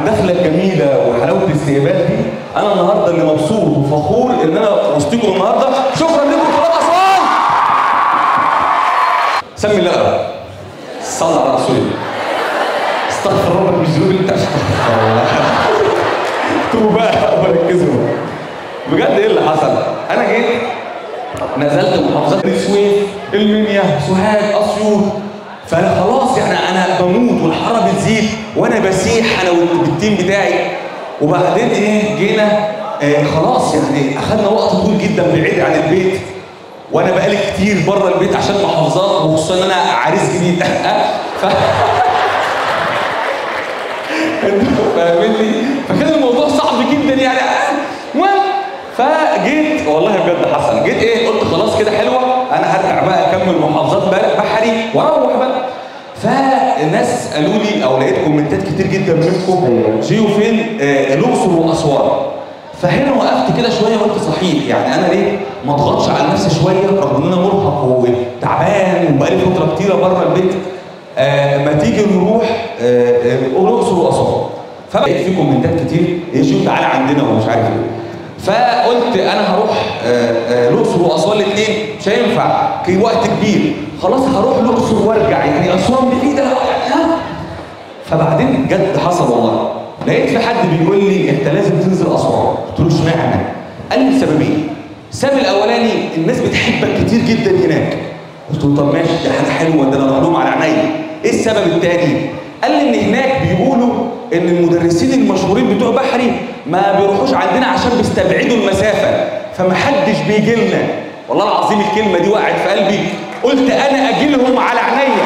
الدخله الجميله وحلاوة الاستقبال دي أنا النهارده اللي مبسوط وفخور إن أنا وسطكم النهارده. شكرا لكم طلاب اسوان سمي الله. صلى على رسول الله استغفر ربك من الذنوب أنت استغفر الله بقى وركزوا بجد إيه اللي حصل؟ أنا جيت نزلت محافظات السويس المنيا سوهاج أسيوط. فانا خلاص بتزيد وأنا بسيح أنا والتيم بتاعي. وبعدين إيه جينا آه خلاص يعني اخذنا وقت طويل جدا بعيد عن البيت. وأنا بقالي كتير بره البيت عشان محافظات وخصوصا إن أنا عريس جديد. ف... أنتوا فاهميني؟ فكان الموضوع صعب جدا يعني. المهم فجيت والله بجد حصل. جيت إيه قلت خلاص كده حلوة أنا هرجع بقى أكمل محافظات بحري وأروح بقى. فالناس قالوا لي أو لقيت comments ات كتير جدا منكم. جيو فين؟ آه الاقصر واسوان فهنا وقفت كده شوية وقلت صحيح يعني أنا ليه ما أضغطش على نفسي شوية رغم إن أنا مرهق وتعبان وبقالي فترة كتيرة بره البيت؟ آه ما تيجي نروح آه آه الاقصر واسوان فبقيت في comments ات كتير. يجوا تعالى عندنا ومش عارف إيه. فقلت أنا هروح الاقصر واسوان الاثنين مش هينفع في وقت كبير. خلاص هروح الاقصر وأرجع. يعني اسوان بعيده فبعدين جد حصل والله. لقيت في حد بيقول لي انت لازم تنزل أسوان. قلت له اشمعنى؟ قال لي لسببين السبب الأولاني الناس بتحبك كتير جدا هناك. قلت له طب ماشي دي حاجة حلوة ده أنا معلوم على عينيا. إيه السبب الثاني؟ قال لي إن هناك بيقولوا إن المدرسين المشهورين بتوع بحري ما بيروحوش عندنا عشان بيستبعدوا المسافة. فمحدش بيجي لنا. والله العظيم الكلمة دي وقعت في قلبي. قلت أنا أجي لهم على عينيا.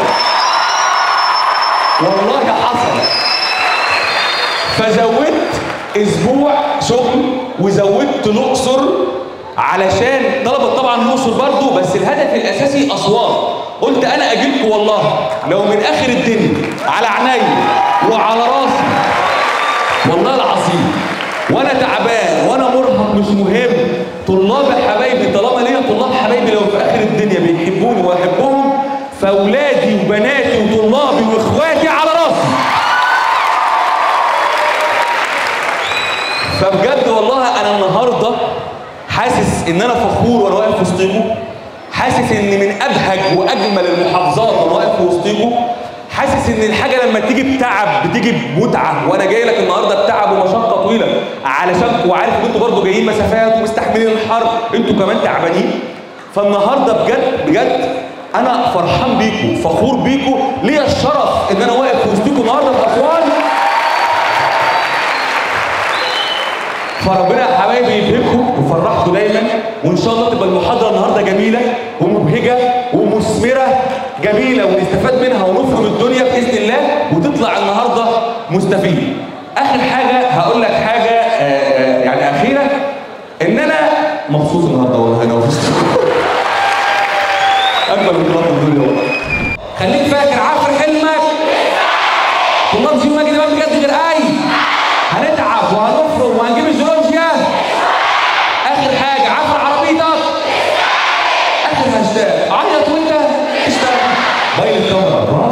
والله حصل. فزودت أسبوع شغل وزودت الأقصر علشان طلبت طبعا الأقصر برضه بس الهدف الأساسي أسوان. قلت أنا أجيبكم والله. لو من آخر الدنيا على عينيا وعلى راسي. والله العظيم. وأنا تعبان وأنا مرهق مش مهم. طلاب حبايبي طالما ليا طلاب حبايبي لو في آخر الدنيا بيحبوني وأحبهم فأولادي وبناتي وطلابي واخواتي على راسي فبجد والله أنا النهارده حاسس إن أنا فخور وأنا واقف وسطيكم حاسس إن من أبهج وأجمل المحافظات وأنا واقف وسطيكم حاسس إن الحاجة لما تيجي بتعب بتيجي بمتعة وأنا جاي لك النهارده بتعب ومشقة طويلة علشان وعارف إن أنتوا برضه جايين مسافات ومستحملين الحر أنتوا كمان تعبانين. فالنهاردة بجد بجد أنا فرحان بيكم فخور بيكم. ليا الشرف إن أنا واقف وسطيكم النهارده في اسوان فربنا يا حبايبي يبهجكم. ويفرحكم دايما وإن شاء الله تبقى المحاضرة النهارده جميلة ومبهجة ومثمرة جميلة ونستفاد منها ونفهم الدنيا بإذن الله وتطلع النهارده مستفيد. آخر حاجة هقول لك حاجة آآ آآ يعني أخيرة إن أنا مبسوط النهارده والله أنا مبسوط. اجمل من الدنيا والله. خليك فاكر عفر 어.